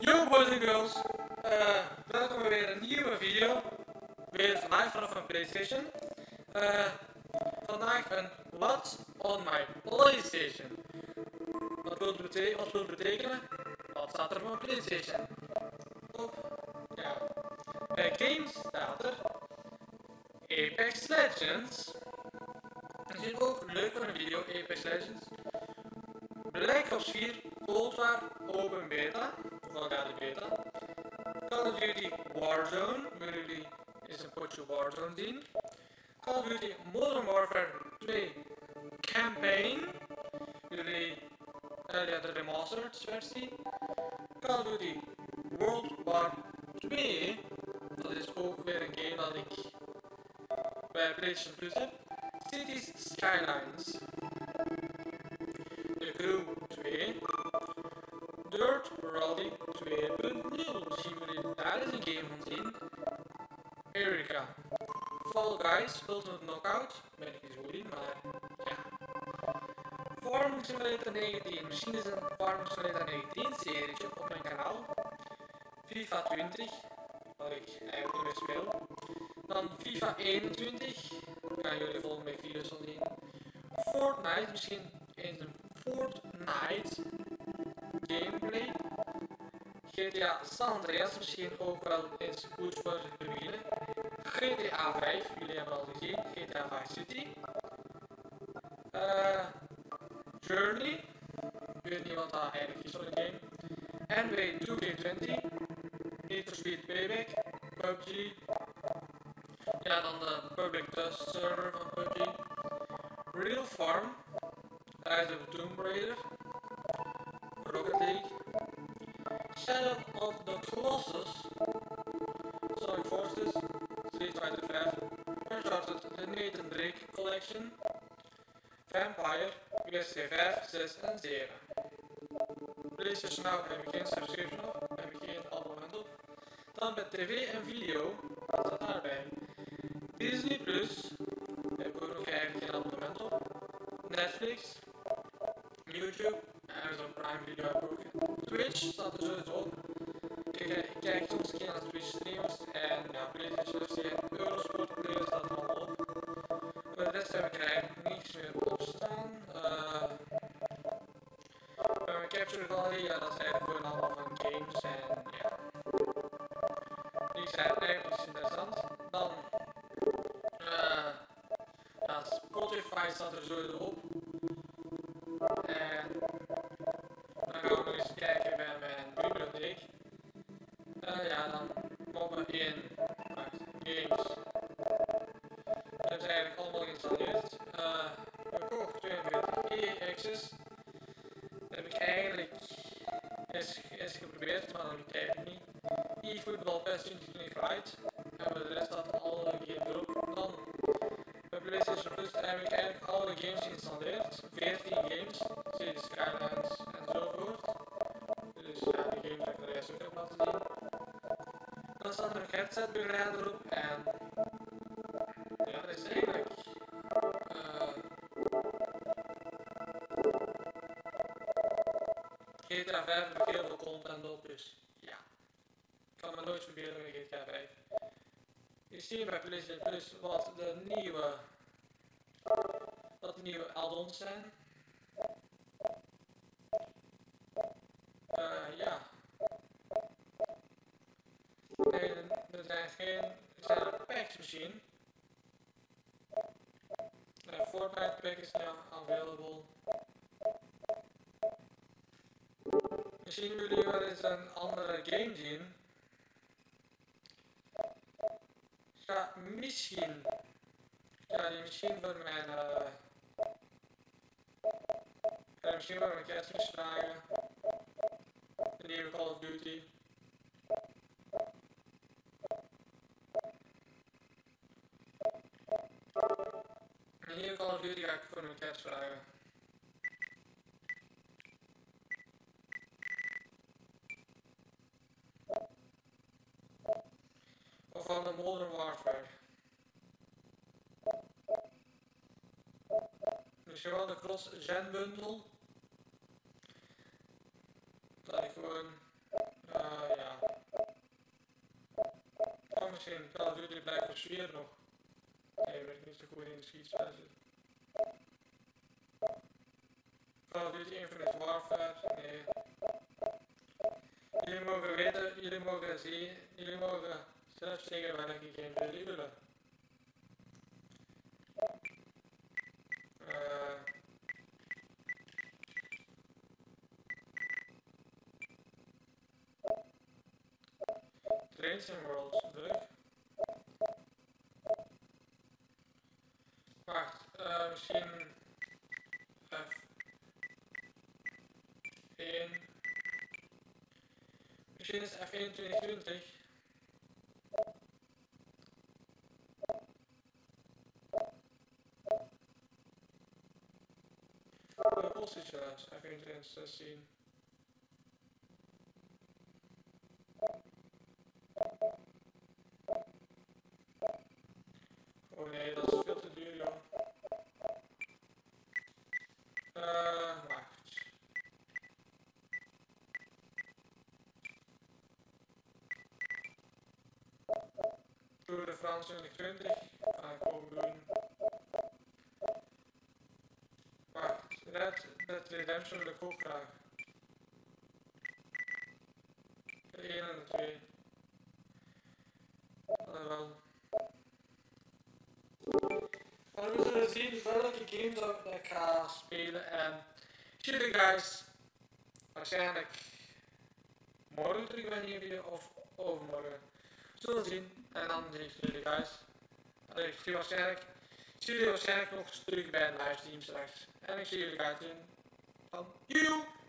Yo boys en girls, uh, welkom bij weer een nieuwe video. Weer live vanaf mijn Playstation. Uh, vandaag een What's on my Playstation. Wat wil, het betekenen? wat staat er op mijn Playstation? Op, ja. Bij games staat er Apex Legends. Misschien ook leuk voor een video, Apex Legends. Black Ops 4 Cold War Open Beta, de beta. Call of Duty Warzone, potje Warzone. Call of Duty Modern Warfare 2 Campaign, de remastered. Call of Duty World War 2, dat is ook weer een game dat ik bij PlayStation Plus heb. Cities Skylines. De Crew Erika. Fall Guys Ultimate Knockout. Ben ik niet zo in, maar ja. Farming Simulator 19. Misschien is een Farming Simulator 19 serietje op mijn kanaal. FIFA 20. Wat ik eigenlijk meer speel. Dan FIFA 21. Gaan jullie volgende week video's al zien. Fortnite. Misschien eens een Fortnite gameplay. GTA San Andreas misschien ook wel eens goed voor de criminelen. GTA 5, jullie hebben al gezien. GTA 5 City. Uh, Journey. Ik weet niet wat dat eigenlijk is voor een game. NBA 2K20. Need for Speed Payback. PUBG. Ja, dan de Public Test Server van PUBG. Real Farm. Rise of Tomb Raider. Rocket League. Shadow of the Colossus. Nathan Drake Collection. Vampire. PlayStation 5, 6 en 7. PlayStation Now heb ik geen subscription op. Heb ik geen abonnement op. Dan bij tv en video. Wat staat daarbij? Disney Plus. Heb ik ook nog eigenlijk geen abonnement op. Netflix. YouTube. Amazon Prime Video heb ik ook. Twitch staat er sowieso op. Ik, ik kijk soms een keer naar Twitch streamers. En ja, PlayStation FC Eurosport Player ja, dat eigenlijk gewoon allemaal van games en ja. Die zijn eigenlijk iets interessants. Dan, uh, ja, Spotify staat er sowieso op. En dan gaan we eens kijken bij mijn bibliotheek. Uh, ja, dan mobben in wacht, games. Dat is eigenlijk allemaal geïnstalleerd. Uh, gekocht 42 e-access. Heb ik eigenlijk eens, eens geprobeerd, maar dat lukt eigenlijk niet. E-football PES 2020 Lite. En voor de rest staat alle games erop. Dan bij PlayStation Plus heb ik eigenlijk alle games geïnstalleerd. 14 games, Cities Skylines enzovoort. Dus ja, die games heb ik de rest ook laten zien. Dan staat er een headsetbegeleider op en GTA 5 heb ik heel veel content op, dus ja. Ik kan me nooit verbeteren met GTA 5. Je ziet bij PlayStation Plus wat de nieuwe, wat de nieuwe add-ons zijn. Uh, ja. Nee, er zijn geen, er zijn packs misschien. Uh, Fortnite pack is now available. Misschien jullie wel eens een andere game zien. ga misschien, ja, die misschien voor mijn, uh, ga misschien voor mijn kerstmis vragen. De nieuwe Call of Duty. De nieuwe Call of Duty ga ik voor mijn kerst vragen. van de modern warfare. je dus wel de cross-gen bundel. Dat ik gewoon, uh, ja. Oh, misschien kan of Duty blijven Ops nog. Nee, ben ik niet zo goed in de schietspel. Call of Duty Infinite Warfare, nee. Jullie mogen weten, jullie mogen zien, jullie mogen jullie willen. Uh, Racing Worlds, druk. Wacht, uh, misschien F1. Misschien is F1 2020. Posities F1 2016. Oh nee, dat is veel te duur. Uh, wacht. Tour de France 2020 ga ik ook doen. Wacht, Dead Redemption wil ik ook graag. De 1 en de 2. Alhoewel. Maar we zullen zien welke games dat ik ga spelen en jullie guys waarschijnlijk morgen terug een video of overmorgen. Zullen zien en dan zie ik jullie guys. Ik zie waarschijnlijk, zie jullie waarschijnlijk nog terug bij een livestream straks. En ik zie jullie guys in van you!